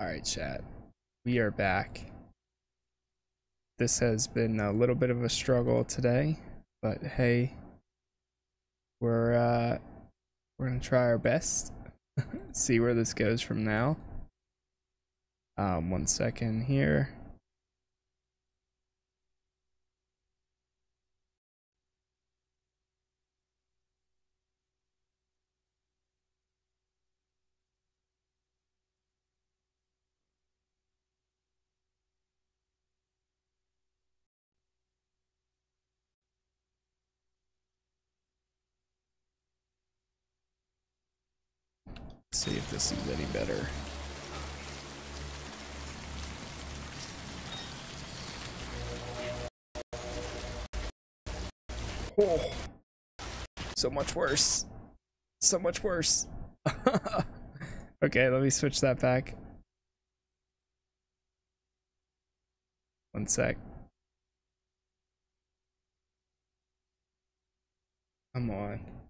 All right, chat. We are back. This has been a little bit of a struggle today, but hey, we're uh we're to try our best. See where this goes from now. Um one second here. See if this is any better. Oh, so much worse. So much worse. okay, let me switch that back. One sec. Come on.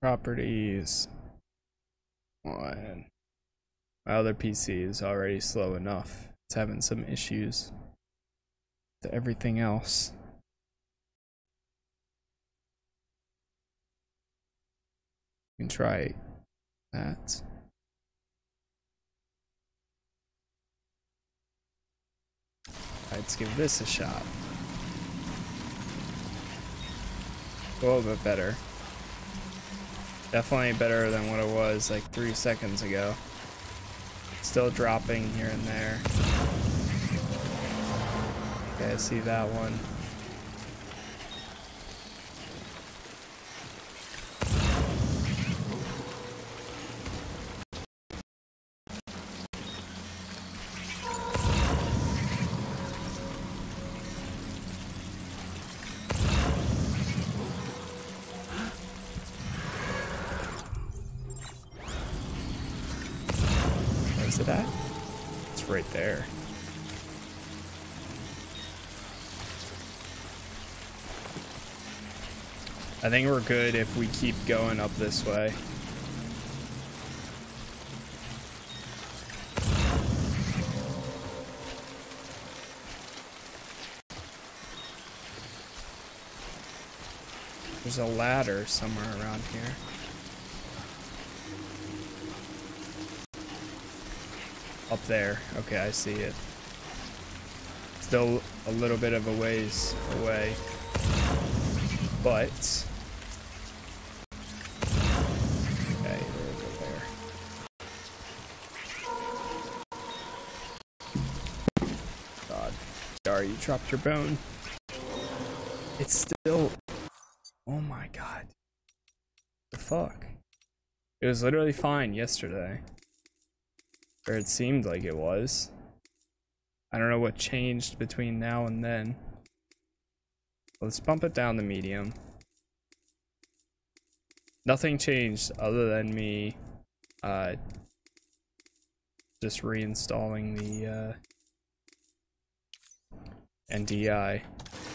Properties. On. My other PC is already slow enough. It's having some issues to everything else. You can try that. Let's give this a shot. A little bit better. Definitely better than what it was like three seconds ago. Still dropping here and there. Okay, I see that one. I think we're good if we keep going up this way. There's a ladder somewhere around here. Up there. Okay, I see it. Still a little bit of a ways away. But Okay, there. God. sorry, you dropped your bone. It's still... Oh my god. The fuck? It was literally fine yesterday. Or it seemed like it was. I don't know what changed between now and then. Let's bump it down to medium. Nothing changed other than me uh, just reinstalling the uh, NDI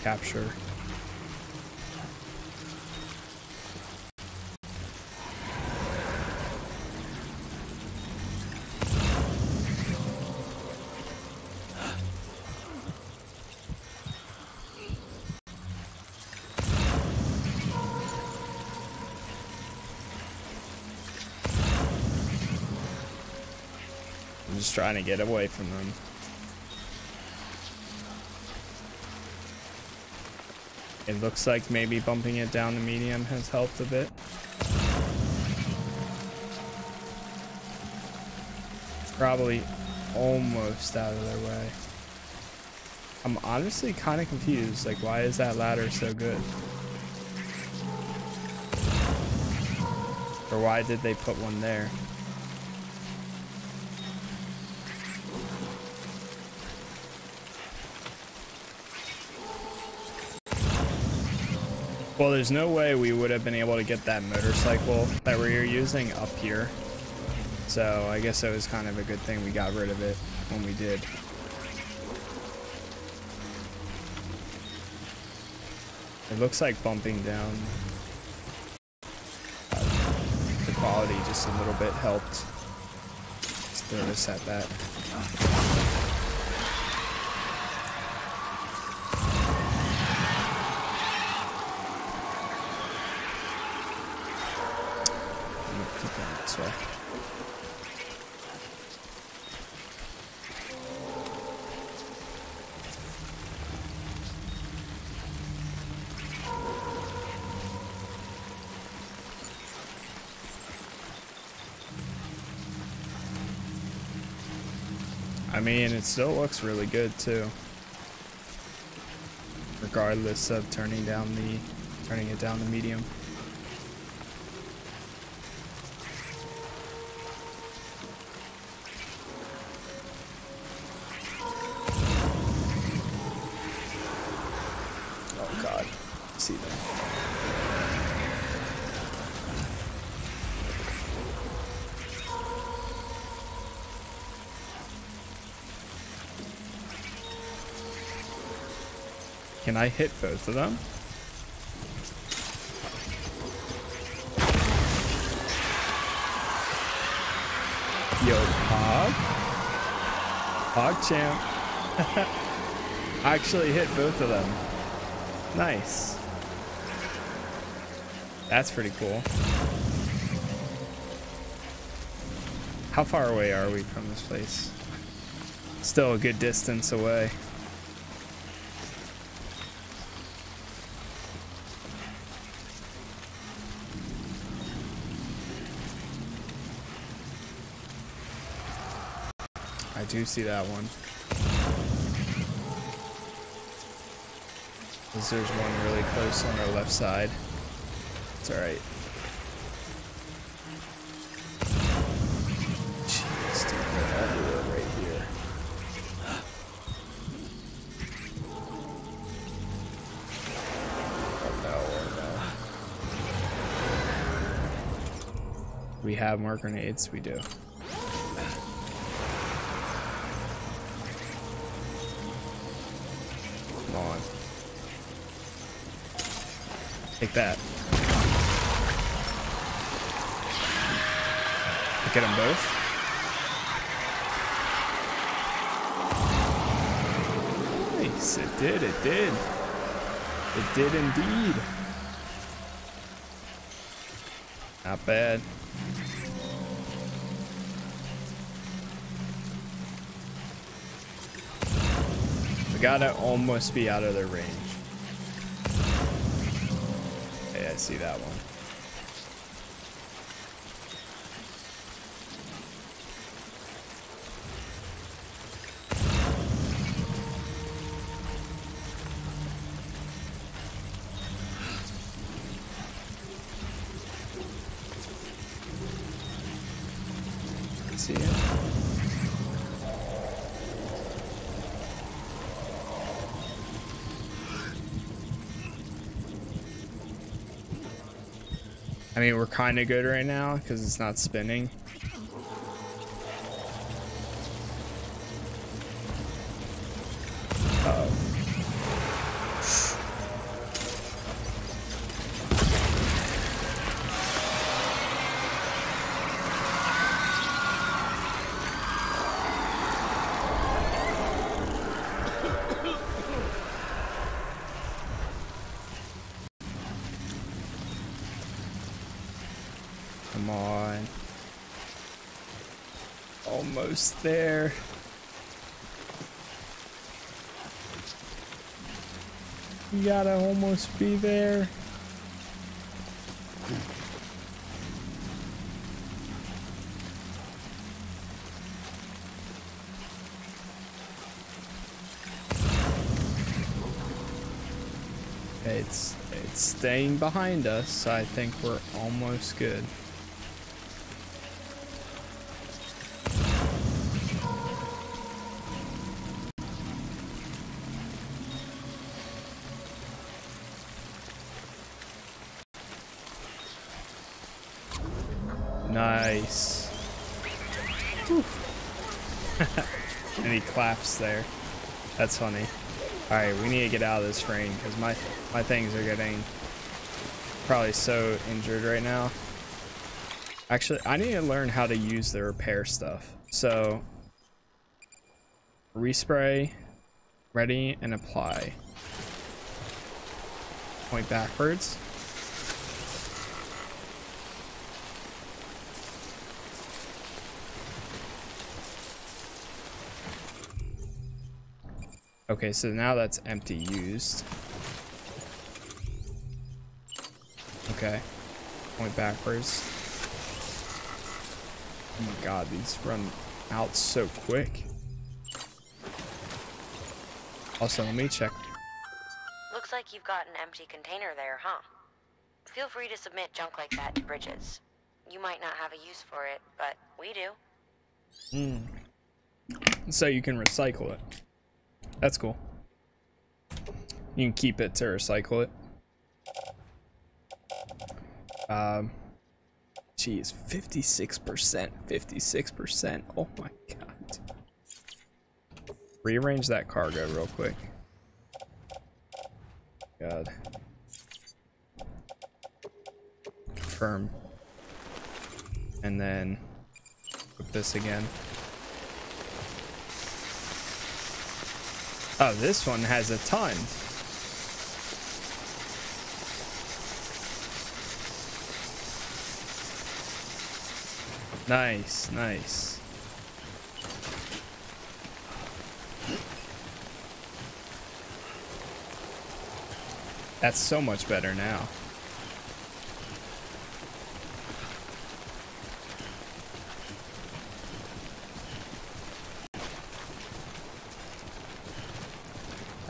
capture. Trying to get away from them. It looks like maybe bumping it down to medium has helped a bit. It's probably almost out of their way. I'm honestly kind of confused. Like, why is that ladder so good? Or why did they put one there? Well, there's no way we would have been able to get that motorcycle that we were using up here. So I guess it was kind of a good thing we got rid of it when we did. It looks like bumping down the quality just a little bit helped. Let's throw this at that. This way. I mean, it still looks really good too. Regardless of turning down the turning it down the medium. Can I hit both of them? Yo, Pog. Pog champ. I actually hit both of them. Nice. That's pretty cool. How far away are we from this place? Still a good distance away. Do see that one. Because There's one really close on our left side. It's alright. Jeez, dude, they're everywhere right here. Oh no, oh no. We have more grenades, we do. Take that. Get them both. Nice. It did. It did. It did indeed. Not bad. We gotta almost be out of their range. See that one. I mean, we're kind of good right now because it's not spinning. Almost there. You gotta almost be there. It's it's staying behind us, so I think we're almost good. Claps there. That's funny. Alright, we need to get out of this rain because my my things are getting probably so injured right now. Actually, I need to learn how to use the repair stuff. So, respray, ready, and apply. Point backwards. Okay, so now that's empty used. Okay. Point backwards. Oh my god, these run out so quick. Also, let me check. Looks like you've got an empty container there, huh? Feel free to submit junk like that to Bridges. You might not have a use for it, but we do. Hmm. So you can recycle it. That's cool. You can keep it to recycle it. Um, geez, 56%, 56%. Oh my god. Rearrange that cargo real quick. God. Confirm. And then put this again. Oh, this one has a ton. Nice, nice. That's so much better now.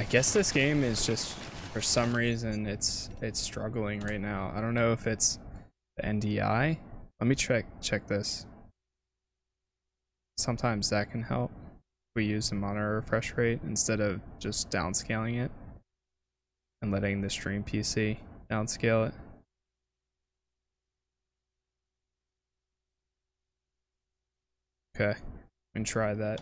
Guess this game is just for some reason it's it's struggling right now. I don't know if it's the NDI. Let me check check this. Sometimes that can help. We use the monitor refresh rate instead of just downscaling it and letting the stream PC downscale it. Okay, can try that.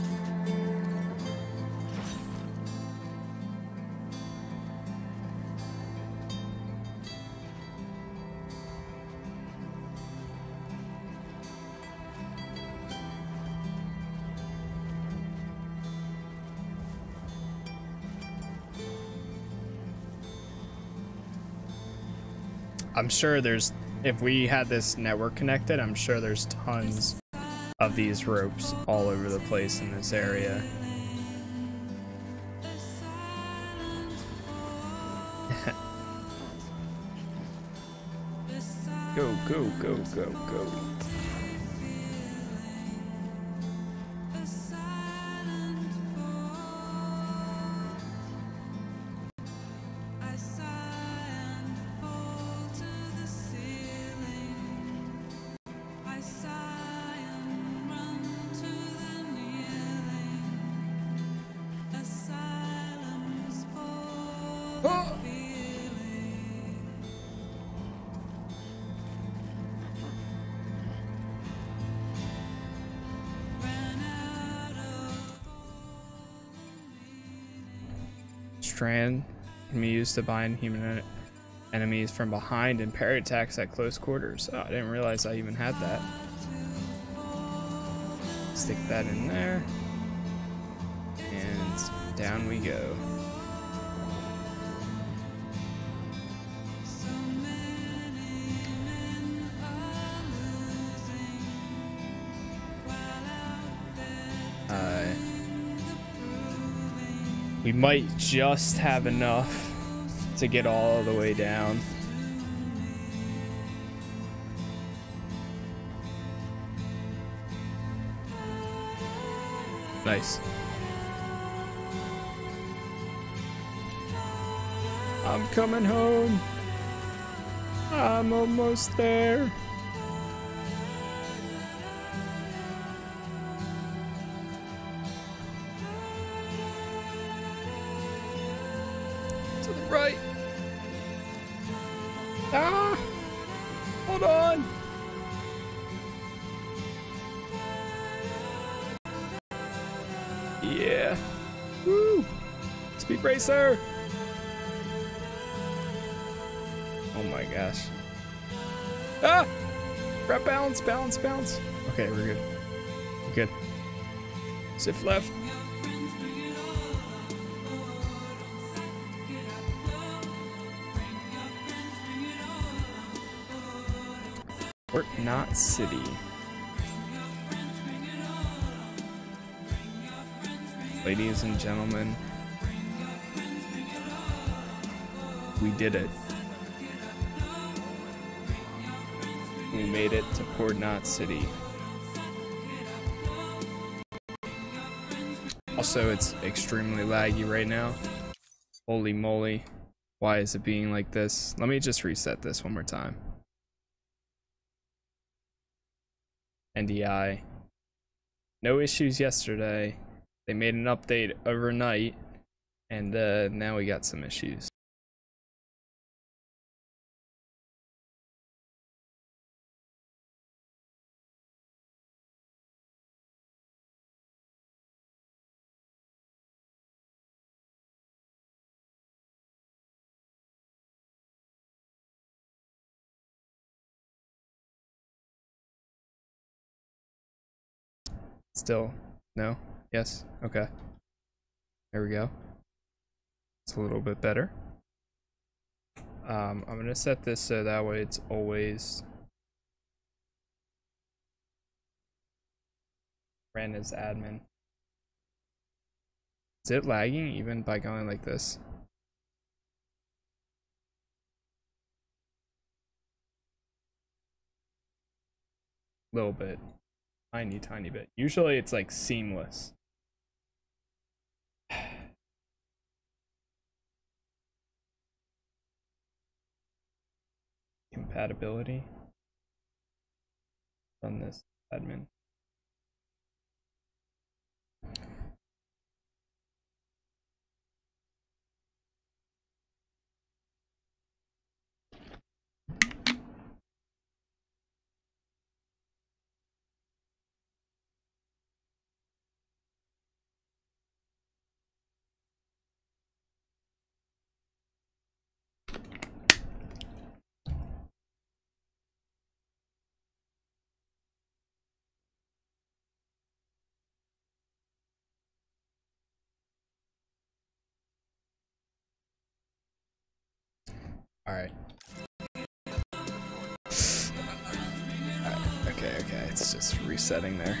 I'm sure there's if we had this network connected, I'm sure there's tons of these ropes all over the place in this area. go, go, go, go, go. Strand can be used to bind human enemies from behind and parry attacks at close quarters. Oh, I didn't realize I even had that. Stick that in there. And down we go. We might just have enough to get all the way down. Nice. I'm coming home. I'm almost there. Shift left. Port Knot City. Ladies and gentlemen, we did it. We made it to Port Knot City. Also, it's extremely laggy right now. Holy moly. Why is it being like this? Let me just reset this one more time. NDI. No issues yesterday. They made an update overnight, and uh, now we got some issues. Still, no? Yes? Okay. There we go. It's a little bit better. Um, I'm gonna set this so that way it's always ran as admin. Is it lagging even by going like this? Little bit. Tiny, tiny bit. Usually it's like seamless. Compatibility. Run this admin. Alright. Okay, okay, it's just resetting there.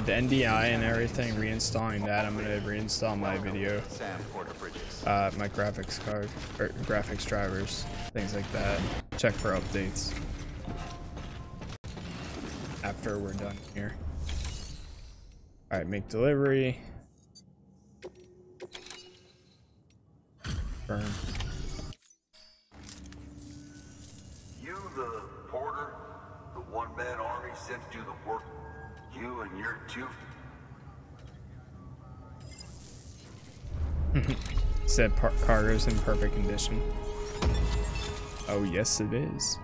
With the NDI and everything, reinstalling that, I'm gonna reinstall my video, uh, my graphics card, or graphics drivers, things like that. Check for updates. After we're done here. Alright, make delivery. Confirm. Said par- cargo's in perfect condition. Oh, yes, it is.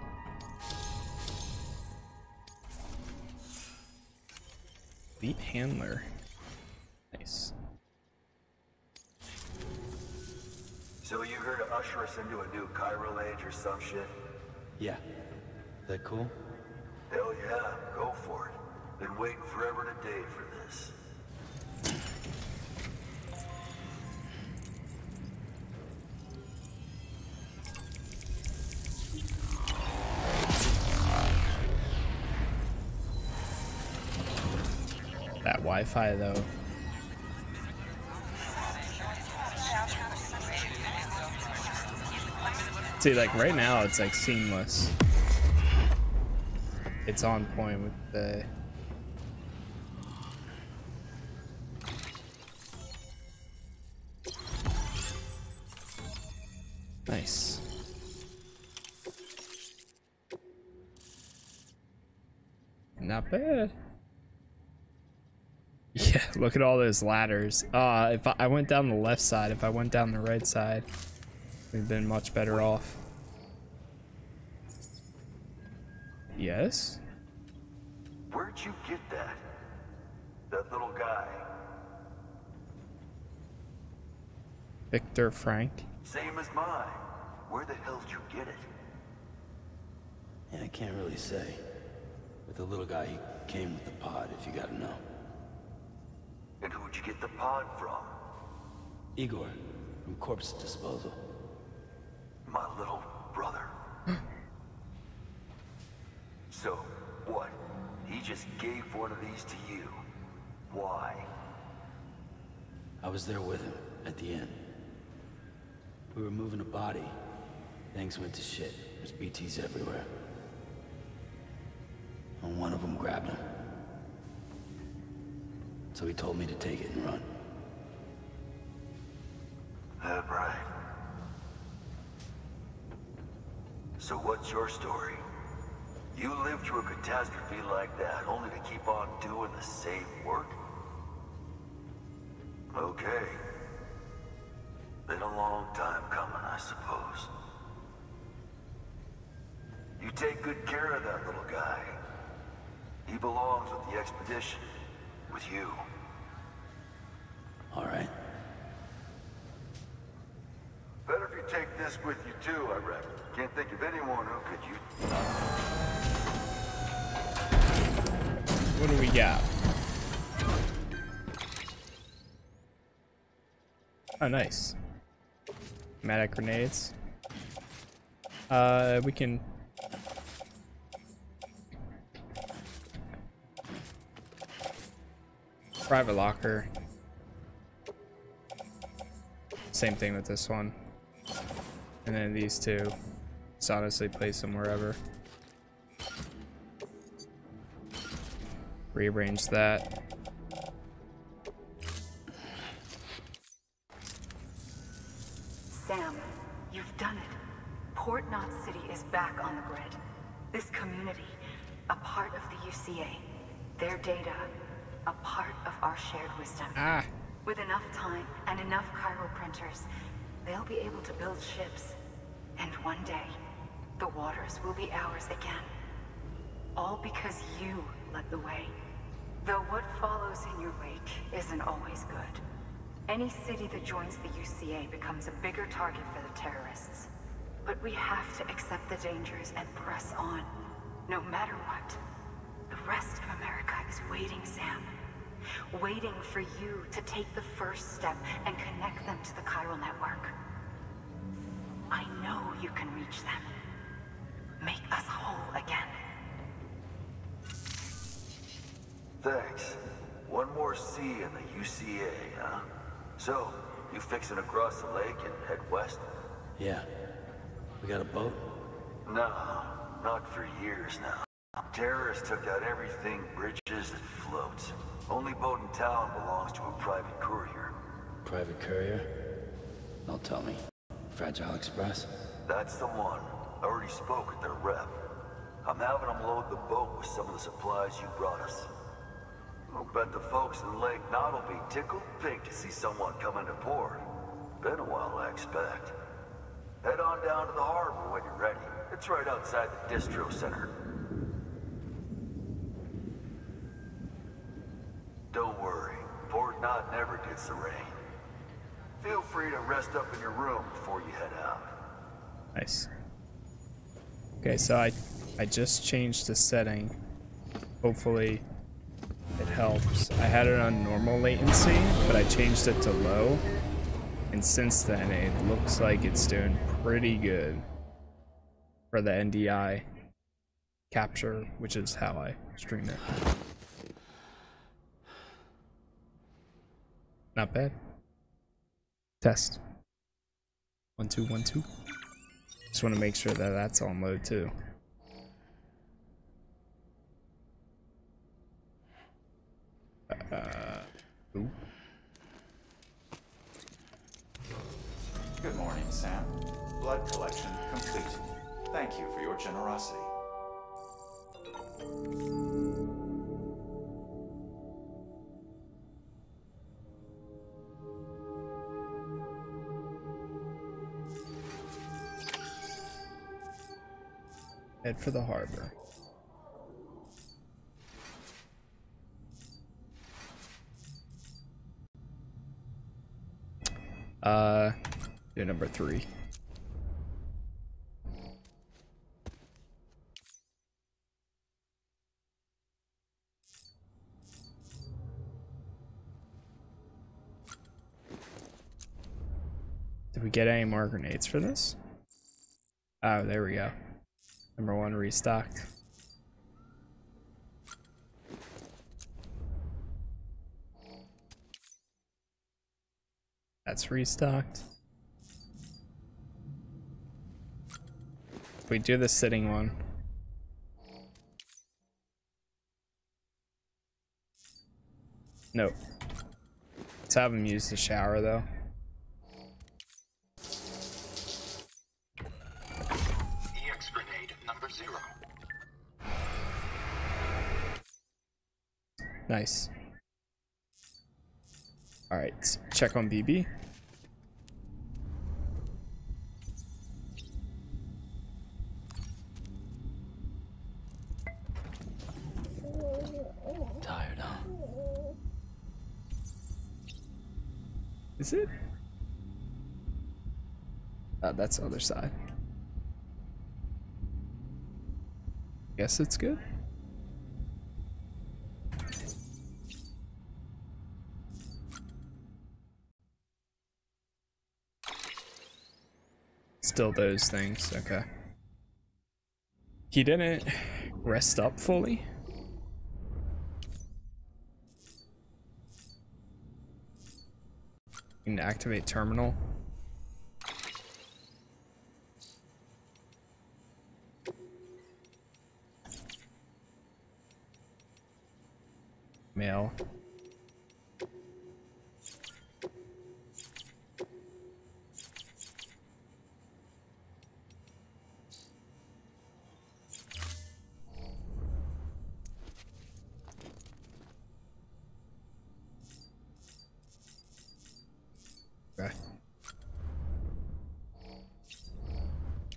Elite handler. Nice. So you here to usher us into a new chiral age or some shit? Yeah. That cool? Hell yeah, go for it. Been waiting forever and a day for this. Wi-Fi though. See, like right now, it's like seamless. It's on point with the. Nice. Not bad. Yeah, look at all those ladders. Uh, if I, I went down the left side, if I went down the right side, we've been much better off. Yes? Where'd you get that? That little guy. Victor Frank. Same as mine. Where the hell did you get it? Yeah, I can't really say. But the little guy, he came with the pod, if you gotta know. And who'd you get the pod from? Igor, from Corpse Disposal. My little brother. so, what? He just gave one of these to you. Why? I was there with him, at the end. We were moving a body. Things went to shit. There's BTs everywhere. And one of them grabbed him. So he told me to take it and run. That right. So what's your story? You lived through a catastrophe like that, only to keep on doing the same work? Okay. Been a long time coming, I suppose. You take good care of that little guy. He belongs with the expedition. With you. All right. Better you this with you too, I reckon. Can't think of anyone who could use... What do we got? Oh, nice. Medic grenades. Uh, we can... Private locker. Same thing with this one. And then these two. Just honestly place them wherever. Rearrange that. In your wake isn't always good. Any city that joins the UCA becomes a bigger target for the terrorists. But we have to accept the dangers and press on, no matter what. The rest of America is waiting, Sam. Waiting for you to take the first step and connect them to the chiral network. I know you can reach them. Make us whole again. Thanks. One more C in the UCA, huh? So, you fixing to cross the lake and head west? Yeah. We got a boat? No, not for years now. Terrorists took out everything bridges that floats. Only boat in town belongs to a private courier. Private courier? Don't tell me. Fragile Express? That's the one. I already spoke with their rep. I'm having them load the boat with some of the supplies you brought us. I'll bet the folks in Lake Knot will be tickled pink to see someone come into port. Been a while, I expect. Head on down to the harbor when you're ready. It's right outside the distro center. Don't worry, Port Knot never gets the rain. Feel free to rest up in your room before you head out. Nice. Okay, so I I just changed the setting. Hopefully helps. I had it on normal latency, but I changed it to low. And since then it looks like it's doing pretty good for the NDI capture, which is how I stream it. Not bad. Test. One, two, one, two. Just want to make sure that that's on load too. Ooh. Good morning, Sam. Blood collection complete. Thank you for your generosity. Head for the harbor. Do number three. Did we get any more grenades for this? Oh, there we go. Number one restocked. That's restocked. We do the sitting one. Nope. Let's have him use the shower though. EX grenade number zero. Nice. Alright, check on BB. Is it? Oh, that's the other side. Guess it's good. Still those things, okay. He didn't rest up fully. Need to activate terminal. Mail.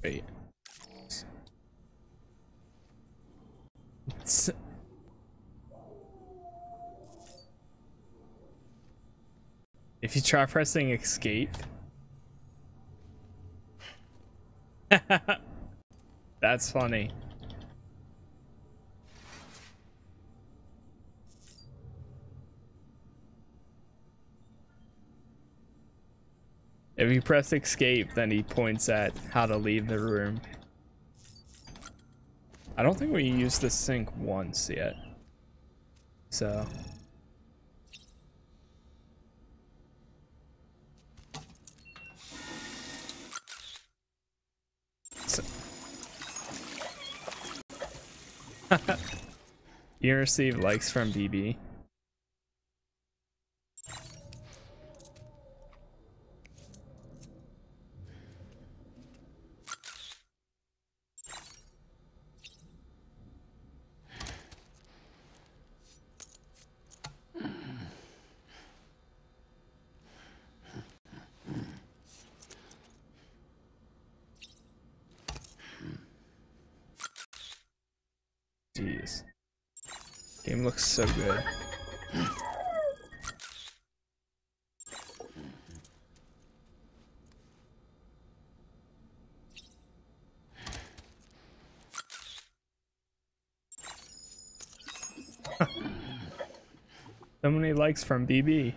Wait. It's... If you try pressing escape. That's funny. If you press escape, then he points at how to leave the room. I don't think we used the sink once yet. So. So- you receive likes from BB. Jeez. Game looks so good. so many likes from BB.